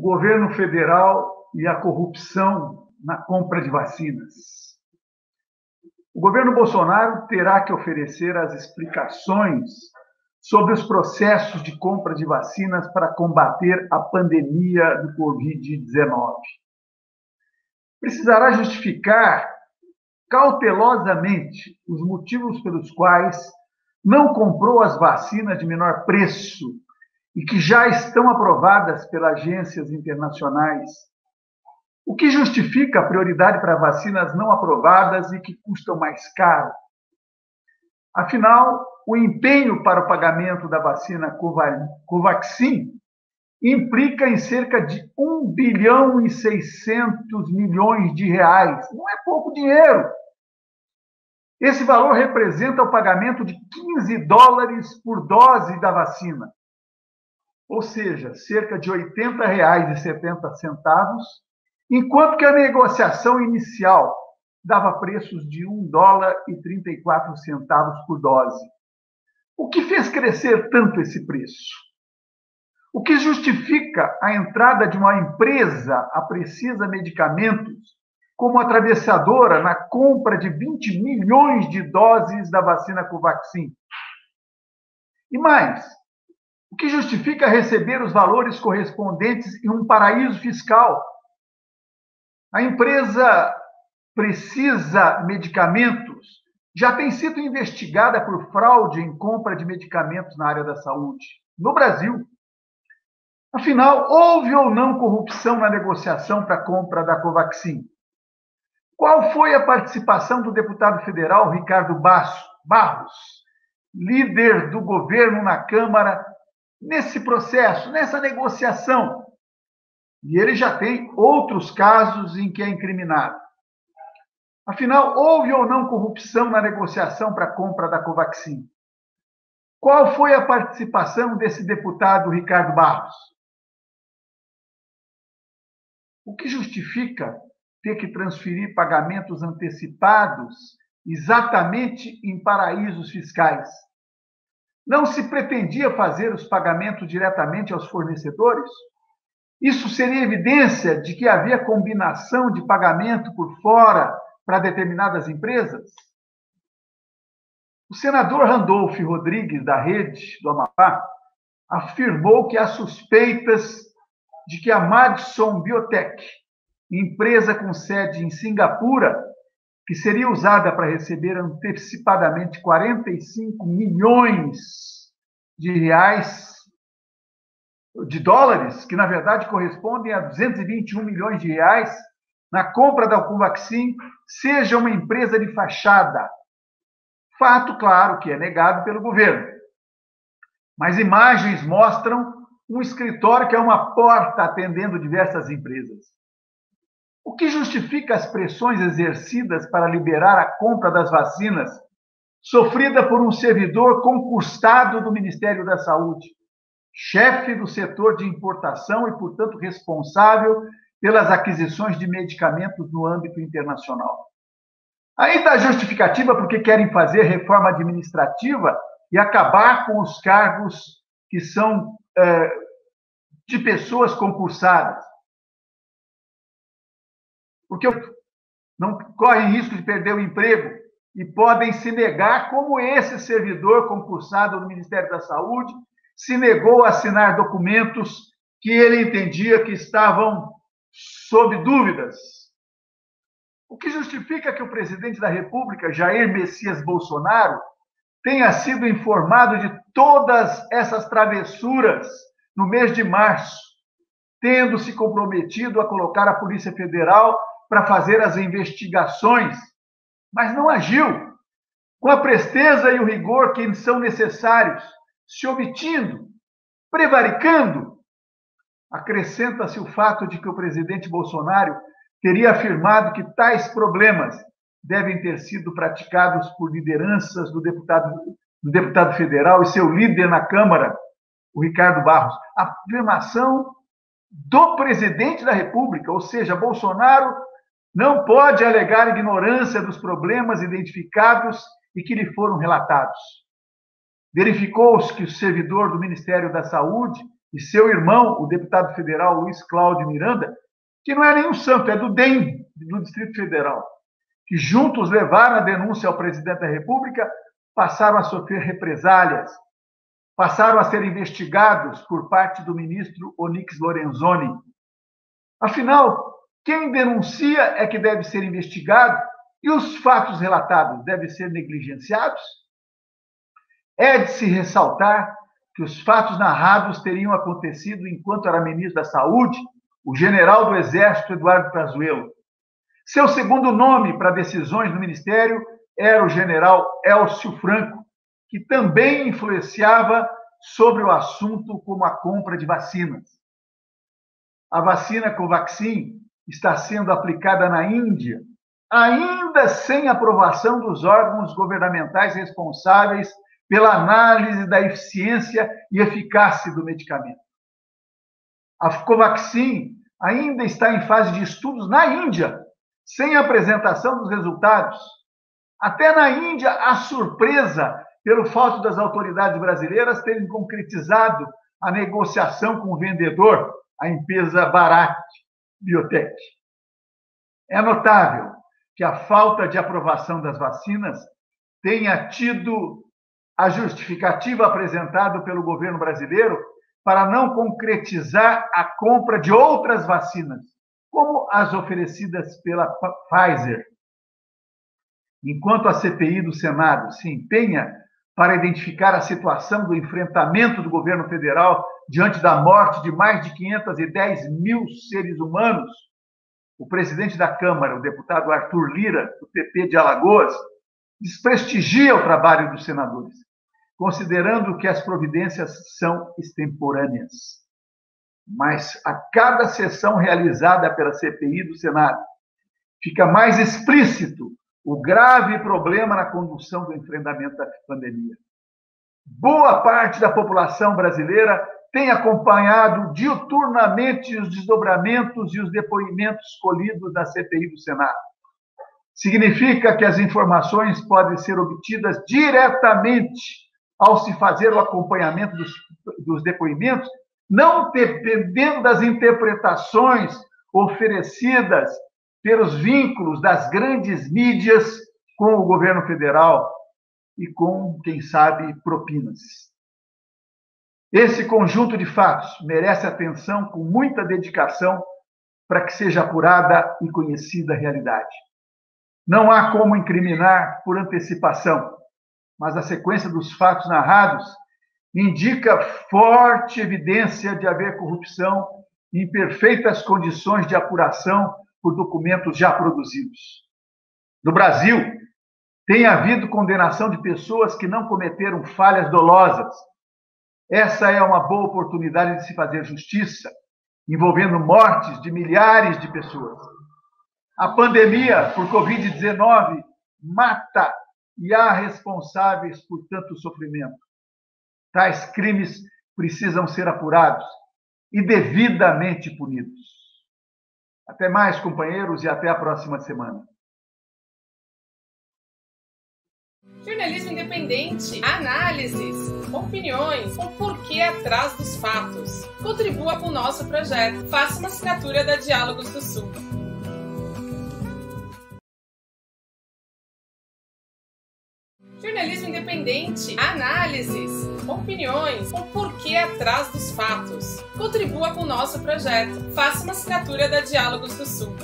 governo federal e a corrupção na compra de vacinas. O governo Bolsonaro terá que oferecer as explicações sobre os processos de compra de vacinas para combater a pandemia do Covid-19. Precisará justificar cautelosamente os motivos pelos quais não comprou as vacinas de menor preço e que já estão aprovadas pelas agências internacionais. O que justifica a prioridade para vacinas não aprovadas e que custam mais caro? Afinal, o empenho para o pagamento da vacina Covaxin implica em cerca de 1 bilhão e 600 milhões de reais. Não é pouco dinheiro. Esse valor representa o pagamento de 15 dólares por dose da vacina, ou seja, cerca de R$ 80,70, enquanto que a negociação inicial dava preços de 1 dólar e 34 centavos por dose. O que fez crescer tanto esse preço? O que justifica a entrada de uma empresa a Precisa Medicamentos como atravessadora na compra de 20 milhões de doses da vacina Covaxin. E mais, o que justifica receber os valores correspondentes em um paraíso fiscal? A empresa Precisa Medicamentos já tem sido investigada por fraude em compra de medicamentos na área da saúde no Brasil. Afinal, houve ou não corrupção na negociação para a compra da Covaxin? Qual foi a participação do deputado federal Ricardo Barros, líder do governo na Câmara, nesse processo, nessa negociação? E ele já tem outros casos em que é incriminado. Afinal, houve ou não corrupção na negociação para a compra da Covaxin? Qual foi a participação desse deputado Ricardo Barros? O que justifica ter que transferir pagamentos antecipados exatamente em paraísos fiscais. Não se pretendia fazer os pagamentos diretamente aos fornecedores? Isso seria evidência de que havia combinação de pagamento por fora para determinadas empresas? O senador Randolph Rodrigues, da Rede do Amapá, afirmou que há suspeitas de que a Madison Biotech empresa com sede em Singapura, que seria usada para receber antecipadamente 45 milhões de reais, de dólares, que na verdade correspondem a 221 milhões de reais, na compra da Covaxin, seja uma empresa de fachada. Fato, claro, que é negado pelo governo. Mas imagens mostram um escritório que é uma porta atendendo diversas empresas. O que justifica as pressões exercidas para liberar a compra das vacinas, sofrida por um servidor concursado do Ministério da Saúde, chefe do setor de importação e, portanto, responsável pelas aquisições de medicamentos no âmbito internacional? Está a justificativa porque querem fazer reforma administrativa e acabar com os cargos que são é, de pessoas concursadas porque não correm risco de perder o emprego e podem se negar, como esse servidor concursado no Ministério da Saúde se negou a assinar documentos que ele entendia que estavam sob dúvidas. O que justifica que o presidente da República, Jair Messias Bolsonaro, tenha sido informado de todas essas travessuras no mês de março, tendo se comprometido a colocar a Polícia Federal para fazer as investigações, mas não agiu com a presteza e o rigor que são necessários, se omitindo, prevaricando. Acrescenta-se o fato de que o presidente Bolsonaro teria afirmado que tais problemas devem ter sido praticados por lideranças do deputado, do deputado federal e seu líder na Câmara, o Ricardo Barros. Afirmação do presidente da República, ou seja, Bolsonaro não pode alegar ignorância dos problemas identificados e que lhe foram relatados. Verificou-se que o servidor do Ministério da Saúde e seu irmão, o deputado federal Luiz Cláudio Miranda, que não é nenhum santo, é do DEM, do Distrito Federal, que juntos levaram a denúncia ao presidente da República, passaram a sofrer represálias, passaram a ser investigados por parte do ministro Onyx Lorenzoni. Afinal, quem denuncia é que deve ser investigado e os fatos relatados devem ser negligenciados? É de se ressaltar que os fatos narrados teriam acontecido enquanto era ministro da Saúde, o general do Exército Eduardo Pazuello. Seu segundo nome para decisões do ministério era o general Elcio Franco, que também influenciava sobre o assunto como a compra de vacinas. A vacina Covaxin está sendo aplicada na Índia, ainda sem aprovação dos órgãos governamentais responsáveis pela análise da eficiência e eficácia do medicamento. A Covaxin ainda está em fase de estudos na Índia, sem apresentação dos resultados. Até na Índia, a surpresa pelo fato das autoridades brasileiras terem concretizado a negociação com o vendedor, a empresa Bharat Biotech. É notável que a falta de aprovação das vacinas tenha tido a justificativa apresentada pelo governo brasileiro para não concretizar a compra de outras vacinas, como as oferecidas pela Pfizer. Enquanto a CPI do Senado se empenha para identificar a situação do enfrentamento do governo federal diante da morte de mais de 510 mil seres humanos, o presidente da Câmara, o deputado Arthur Lira, do PP de Alagoas, desprestigia o trabalho dos senadores considerando que as providências são extemporâneas. Mas a cada sessão realizada pela CPI do Senado, fica mais explícito o grave problema na condução do enfrentamento da pandemia. Boa parte da população brasileira tem acompanhado diuturnamente os desdobramentos e os depoimentos colhidos na CPI do Senado. Significa que as informações podem ser obtidas diretamente ao se fazer o acompanhamento dos, dos depoimentos, não dependendo das interpretações oferecidas pelos vínculos das grandes mídias com o governo federal e com, quem sabe, propinas. Esse conjunto de fatos merece atenção com muita dedicação para que seja apurada e conhecida a realidade. Não há como incriminar por antecipação mas a sequência dos fatos narrados indica forte evidência de haver corrupção em perfeitas condições de apuração por documentos já produzidos. No Brasil, tem havido condenação de pessoas que não cometeram falhas dolosas. Essa é uma boa oportunidade de se fazer justiça, envolvendo mortes de milhares de pessoas. A pandemia por Covid-19 mata e há responsáveis por tanto sofrimento. Tais crimes precisam ser apurados e devidamente punidos. Até mais, companheiros, e até a próxima semana. Jornalismo independente, análises, opiniões, o porquê atrás dos fatos. Contribua com o nosso projeto. Faça uma assinatura da Diálogos do Sul. Independente, análises, opiniões, o porquê atrás dos fatos. Contribua com o nosso projeto. Faça uma assinatura da Diálogos do Sul.